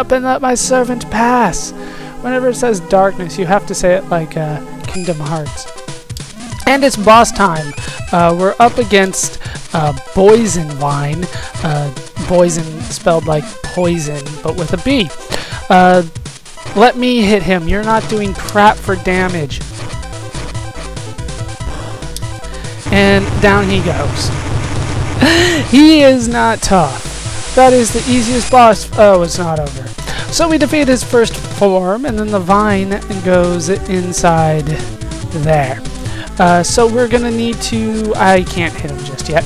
Up and let my servant pass. Whenever it says darkness, you have to say it like uh, Kingdom Hearts. And it's boss time. Uh, we're up against uh, Boison Vine. Uh, Boison spelled like poison, but with a B. Uh, let me hit him. You're not doing crap for damage. And down he goes. he is not tough. That is the easiest boss. Oh, it's not over. So we defeat his first form, and then the vine goes inside there. Uh, so we're gonna need to. I can't hit him just yet.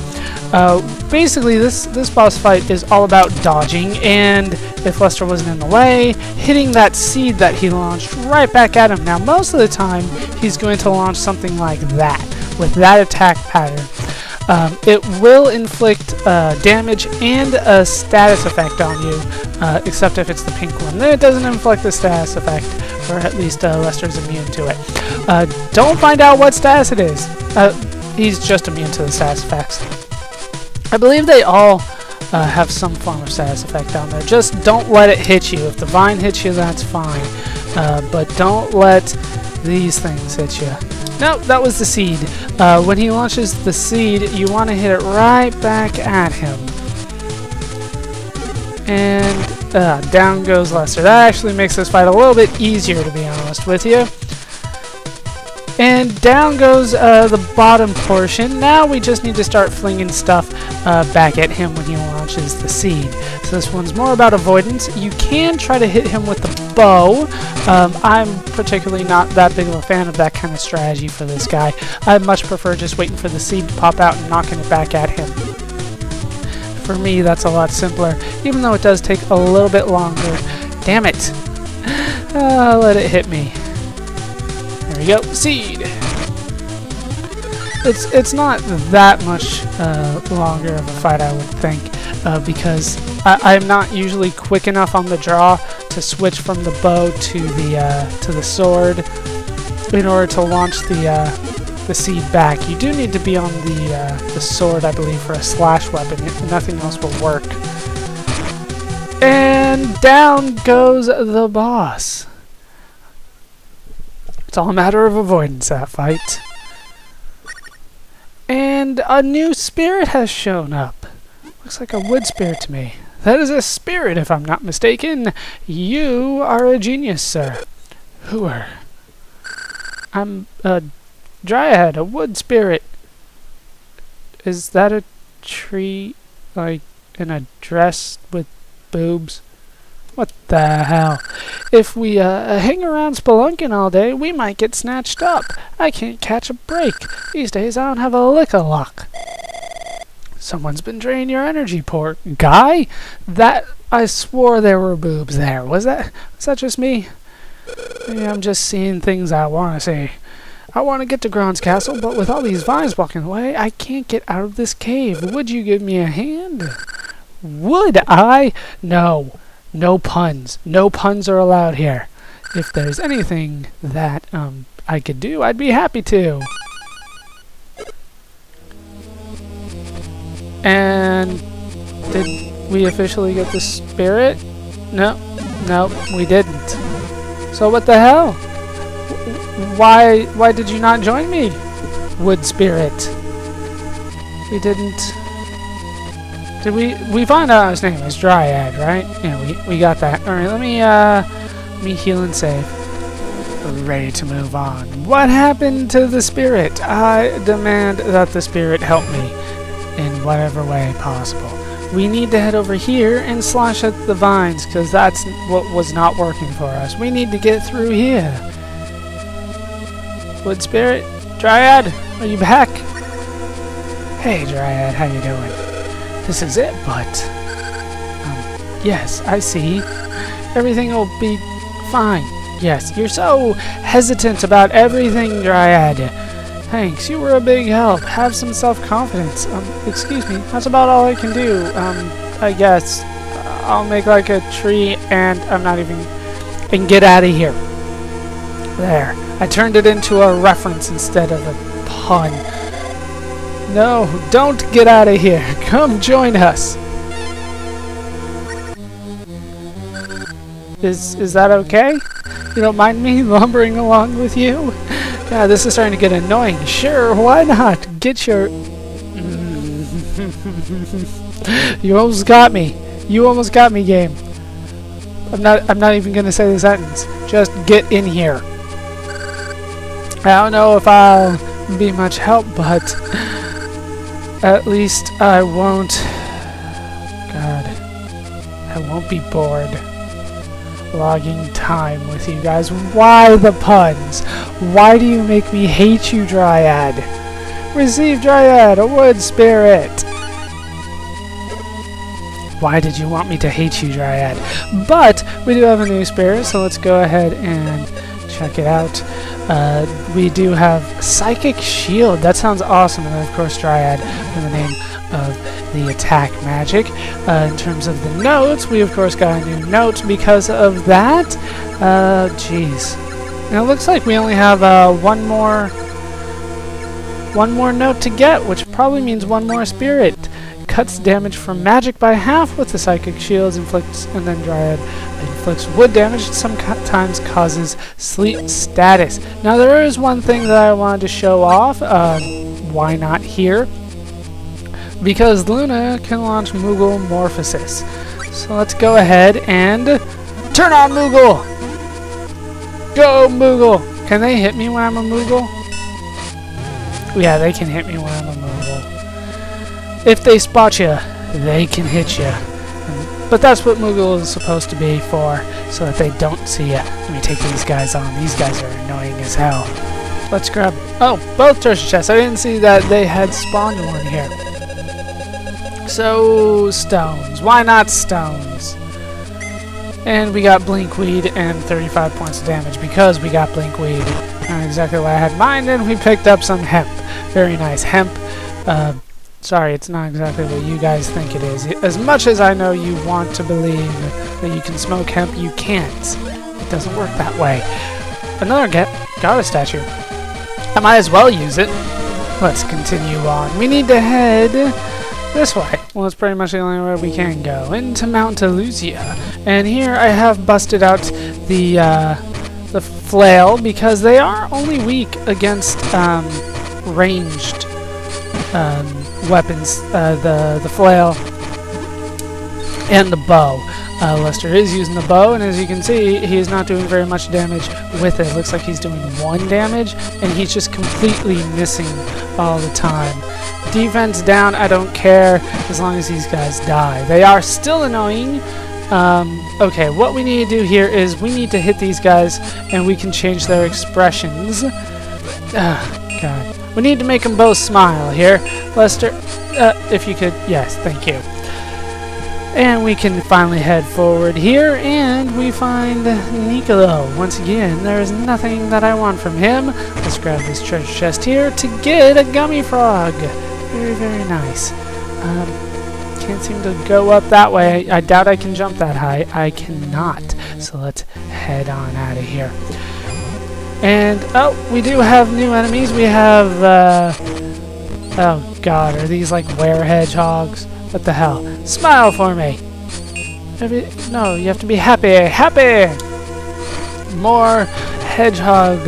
Uh, basically, this this boss fight is all about dodging, and if Lester wasn't in the way, hitting that seed that he launched right back at him. Now, most of the time, he's going to launch something like that with that attack pattern. Um, it will inflict uh, damage and a status effect on you, uh, except if it's the pink one. Then it doesn't inflict the status effect, or at least uh, Lester's immune to it. Uh, don't find out what status it is. Uh, he's just immune to the status effects. I believe they all uh, have some form of status effect down there. Just don't let it hit you. If the vine hits you, that's fine. but don't let these things hit you. No, that was the seed. Uh, when he launches the seed, you want to hit it right back at him. And uh, down goes Lester. That actually makes this fight a little bit easier, to be honest with you. And down goes uh, the bottom portion. Now we just need to start flinging stuff uh, back at him when he launches the seed. So this one's more about avoidance. You can try to hit him with the bow. Um, I'm particularly not that big of a fan of that kind of strategy for this guy. I much prefer just waiting for the seed to pop out and knocking it back at him. For me, that's a lot simpler, even though it does take a little bit longer. Damn it! Uh, let it hit me. There we go, seed. It's it's not that much uh, longer of a fight, I would think, uh, because I, am not usually quick enough on the draw to switch from the bow to the uh, to the sword in order to launch the uh, the seed back. You do need to be on the uh, the sword, I believe, for a slash weapon. Nothing else will work. And down goes the boss. It's all a matter of avoidance, that fight. And a new spirit has shown up. Looks like a wood spirit to me. That is a spirit, if I'm not mistaken. You are a genius, sir. Who are? I'm a dryad, a wood spirit. Is that a tree, like, in a dress with boobs? What the hell? If we uh, hang around spelunking all day, we might get snatched up. I can't catch a break. These days I don't have a lick of luck. Someone's been draining your energy, poor guy. That I swore there were boobs there. Was that was that just me? Maybe I'm just seeing things I want to see. I want to get to Granz castle, but with all these vines blocking the way, I can't get out of this cave. Would you give me a hand? Would I? No. No puns. No puns are allowed here. If there's anything that um, I could do, I'd be happy to. And did we officially get the spirit? No, no, we didn't. So what the hell? Why, why did you not join me, Wood Spirit? We didn't did we we find out his name is Dryad, right? Yeah, we we got that. All right, let me uh let me heal and save. Ready to move on. What happened to the spirit? I demand that the spirit help me in whatever way possible. We need to head over here and slash at the vines, because that's what was not working for us. We need to get through here. Wood Spirit? Dryad? Are you back? Hey, Dryad, how you doing? this is it, but... Um, yes, I see. Everything will be fine. Yes, you're so hesitant about everything, Dryad. Thanks, you were a big help. Have some self-confidence. Um, excuse me, that's about all I can do. Um, I guess. I'll make like a tree and I'm not even... And get out of here. There. I turned it into a reference instead of a pun. No, don't get out of here. Come join us. Is is that okay? You don't mind me lumbering along with you? God, this is starting to get annoying. Sure, why not? Get your... you almost got me. You almost got me, game. I'm not I'm not even gonna say the sentence. Just get in here. I don't know if I'll be much help, but at least I won't God. I won't be bored logging time with you guys. Why the puns? Why do you make me hate you, Dryad? Receive Dryad, a wood spirit! Why did you want me to hate you, Dryad? But we do have a new spirit, so let's go ahead and check it out. Uh, we do have Psychic Shield. That sounds awesome. And then, of course, Dryad in the name of the attack magic. Uh, in terms of the notes, we, of course, got a new note because of that. Uh, jeez. And it looks like we only have uh, one more one more note to get, which probably means one more spirit cuts damage from magic by half with the psychic shields, inflicts, and then Dryad inflicts wood damage, sometimes causes sleep status. Now there is one thing that I wanted to show off, uh, why not here? Because Luna can launch Moogle Morphosis. So let's go ahead and turn on Moogle! Go Moogle! Can they hit me when I'm a Moogle? Yeah, they can hit me when I'm a Moogle. If they spot you, they can hit you. But that's what Moogle is supposed to be for, so that they don't see you. Let me take these guys on. These guys are annoying as hell. Let's grab... Oh, both treasure chests. I didn't see that they had spawned one here. So, stones. Why not stones? And we got Blinkweed and 35 points of damage because we got Blinkweed. Not exactly what I had in mind, and we picked up some hemp. Very nice hemp. Uh, Sorry, it's not exactly what you guys think it is. As much as I know you want to believe that you can smoke hemp, you can't. It doesn't work that way. Another get goddess statue. I might as well use it. Let's continue on. We need to head this way. Well, it's pretty much the only way we can go. Into Mount Illusia. And here I have busted out the, uh, the flail because they are only weak against um, ranged um, weapons, uh, the, the flail and the bow. Uh, Lester is using the bow, and as you can see, he is not doing very much damage with it. Looks like he's doing one damage, and he's just completely missing all the time. Defense down, I don't care, as long as these guys die. They are still annoying. Um, okay, what we need to do here is we need to hit these guys, and we can change their expressions. Ah, God. We need to make them both smile here. Lester, uh, if you could, yes, thank you. And we can finally head forward here, and we find Nicolo. Once again, there is nothing that I want from him. Let's grab this treasure chest here to get a gummy frog. Very, very nice. Um, can't seem to go up that way. I doubt I can jump that high. I cannot. So let's head on out of here. And, oh, we do have new enemies. We have, uh, oh god, are these like were hedgehogs? What the hell? Smile for me! Every, no, you have to be happy. Happy! More hedgehog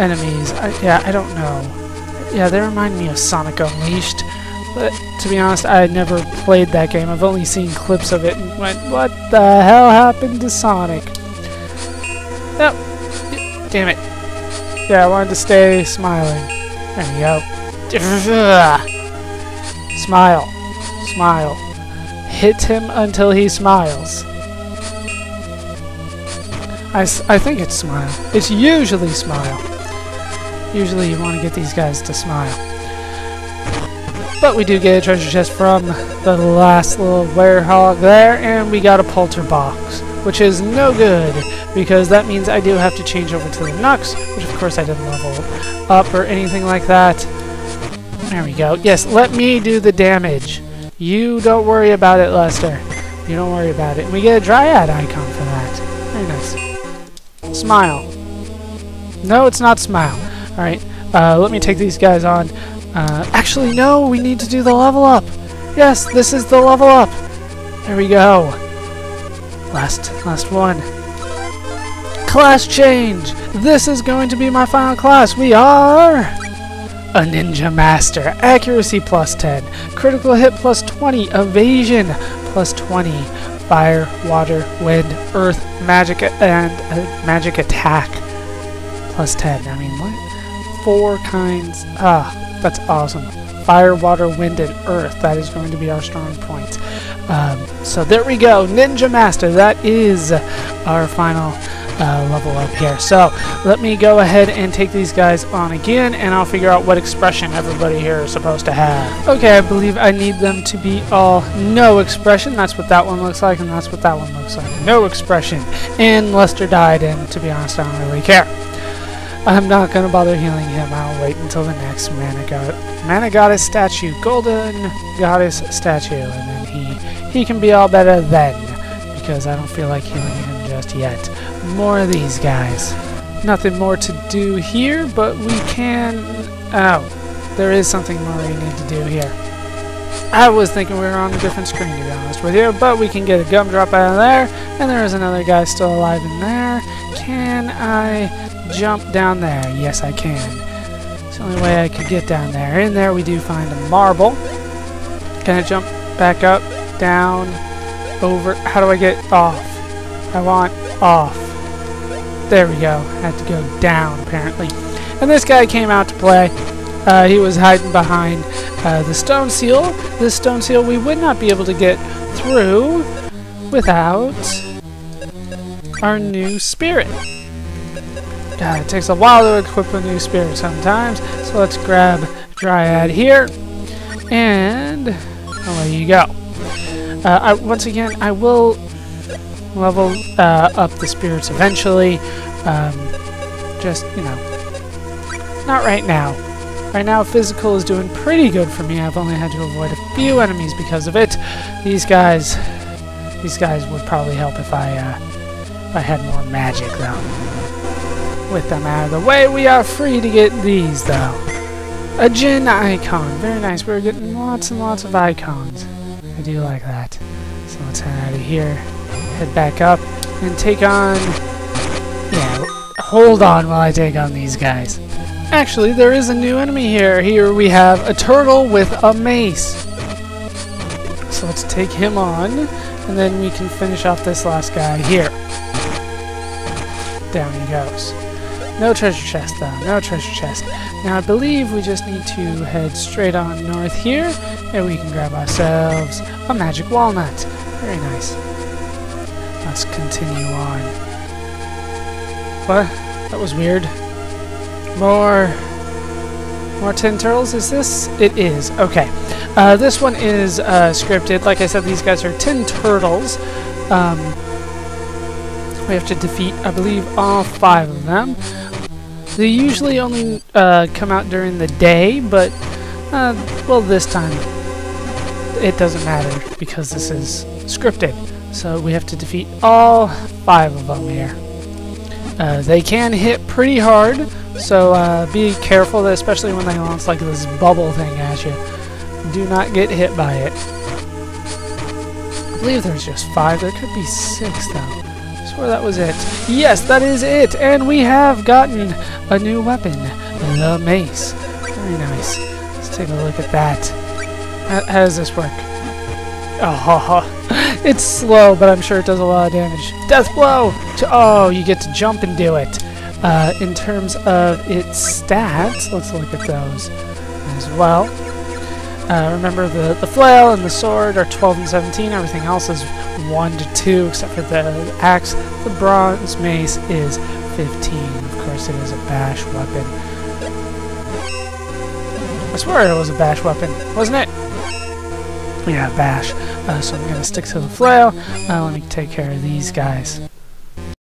enemies. I, yeah, I don't know. Yeah, they remind me of Sonic Unleashed. But to be honest, I never played that game. I've only seen clips of it and went, what the hell happened to Sonic? Nope. Damn it. Yeah, I wanted to stay smiling. There we go. Smile. Smile. Hit him until he smiles. I, I think it's smile. It's usually smile. Usually you want to get these guys to smile. But we do get a treasure chest from the last little werehog there, and we got a polter box, which is no good because that means I do have to change over to the Nux, which of course I didn't level up or anything like that. There we go. Yes, let me do the damage. You don't worry about it, Lester. You don't worry about it. And we get a Dryad icon for that. Very nice. Smile. No, it's not Smile. Alright, uh, let me take these guys on. Uh, actually, no, we need to do the level up. Yes, this is the level up. There we go. Last, last one. class change! This is going to be my final class. We are a Ninja Master. Accuracy plus 10, critical hit plus 20, evasion plus 20, fire, water, wind, earth, magic, and uh, magic attack plus 10. I mean, what? Four kinds. Ah, that's awesome. Fire, water, wind, and earth. That is going to be our strong point. Um, so there we go. Ninja Master. That is our final uh, level up here. So let me go ahead and take these guys on again, and I'll figure out what expression everybody here is supposed to have. Okay, I believe I need them to be all no expression. That's what that one looks like, and that's what that one looks like. No expression. And Lester died, and to be honest, I don't really care. I'm not to bother healing him. I'll wait until the next Mana, God Mana Goddess statue, Golden Goddess statue, and then he, he can be all better then, because I don't feel like healing him just yet. More of these guys. Nothing more to do here, but we can... Oh, there is something more we need to do here. I was thinking we were on a different screen, to be honest with you, but we can get a gumdrop out of there, and there is another guy still alive in there. Can I jump down there? Yes, I can. It's the only way I could get down there. In there we do find a marble. Can I jump back up, down, over? How do I get off? I want off. There we go. I had to go down, apparently. And this guy came out to play. Uh, he was hiding behind uh, the stone seal. This stone seal we would not be able to get through without our new spirit. God, it takes a while to equip a new spirit sometimes. So let's grab Dryad here. And away you go. Uh, I, once again, I will level uh, up the spirits eventually. Um, just, you know, not right now. Right now, physical is doing pretty good for me. I've only had to avoid a few enemies because of it. These guys, these guys would probably help if I, uh, if I had more magic, though. With them out of the way, we are free to get these, though. A Djinn icon. Very nice. We're getting lots and lots of icons. I do like that. So let's head out of here. Head back up and take on... Yeah, hold on while I take on these guys. Actually, there is a new enemy here. Here we have a turtle with a mace. So let's take him on, and then we can finish off this last guy here. Down he goes. No treasure chest, though. No treasure chest. Now, I believe we just need to head straight on north here, and we can grab ourselves a magic walnut. Very nice. Let's continue on. What? That was weird. More... More Tin Turtles, is this? It is. Okay. Uh, this one is uh, scripted. Like I said, these guys are Tin Turtles. Um, we have to defeat, I believe, all five of them. They usually only uh, come out during the day, but, uh, well, this time it doesn't matter because this is scripted. So we have to defeat all five of them here. Uh, they can hit pretty hard, so uh, be careful, especially when they launch like this bubble thing at you. Do not get hit by it. I believe there's just five. There could be six, though I swear that was it. Yes, that is it! And we have gotten a new weapon, the mace. Very nice. Let's take a look at that. How, how does this work? Oh, it's slow, but I'm sure it does a lot of damage. Death blow! To, oh, you get to jump and do it. Uh, in terms of its stats, let's look at those as well. Uh, remember, the, the flail and the sword are 12 and 17. Everything else is 1 to 2, except for the axe. The bronze mace is 15. Of course, it is a bash weapon. I swear it was a bash weapon, wasn't it? Yeah, bash. Uh, so I'm going to stick to the flail. Let me take care of these guys.